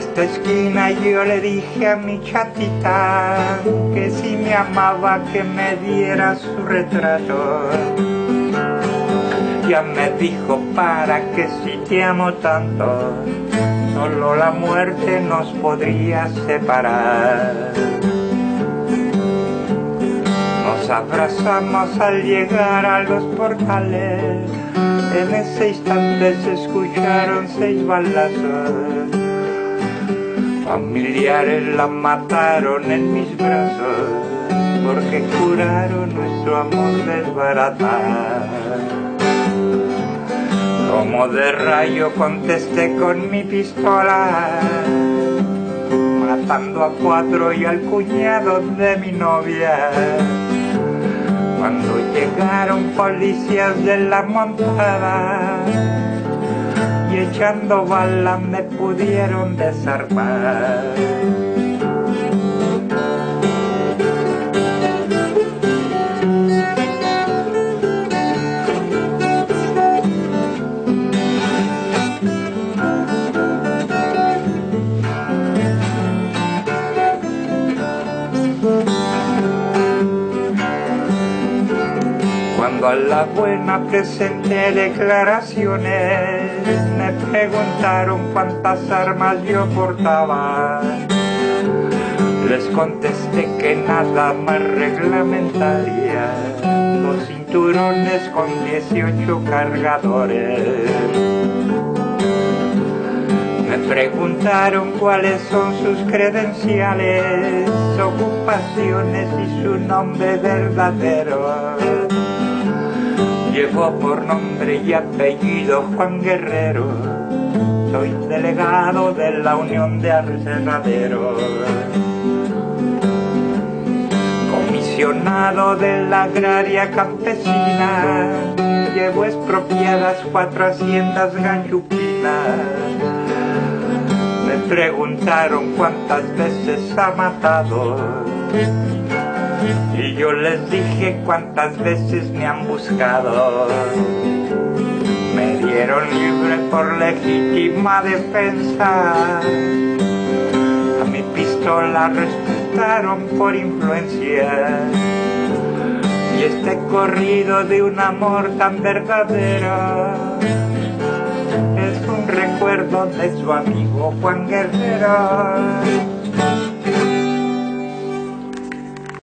cierta esquina yo le dije a mi chatita que si me amaba que me diera su retrato. Ya me dijo para que si te amo tanto, solo la muerte nos podría separar. Nos abrazamos al llegar a los portales, en ese instante se escucharon seis balazos Familiares la mataron en mis brazos porque juraron nuestro amor desbaratar. Como de rayo contesté con mi pistola, matando a cuatro y al cuñado de mi novia. Cuando llegaron policías de la montada, echando balas me pudieron desarmar. Cuando a la buena presenté declaraciones, me preguntaron cuántas armas yo portaba. Les contesté que nada más reglamentaria, dos cinturones con 18 cargadores. Me preguntaron cuáles son sus credenciales, ocupaciones y su nombre verdadero. Llevo por nombre y apellido Juan Guerrero, soy delegado de la Unión de Arcerraderos, comisionado de la agraria campesina, llevo expropiadas cuatro haciendas ganchupinas. Me preguntaron cuántas veces ha matado y yo les dije cuántas veces me han buscado. Me dieron libre por legítima defensa. A mi pistola respetaron por influencia. Y este corrido de un amor tan verdadero es un recuerdo de su amigo Juan Guerrero.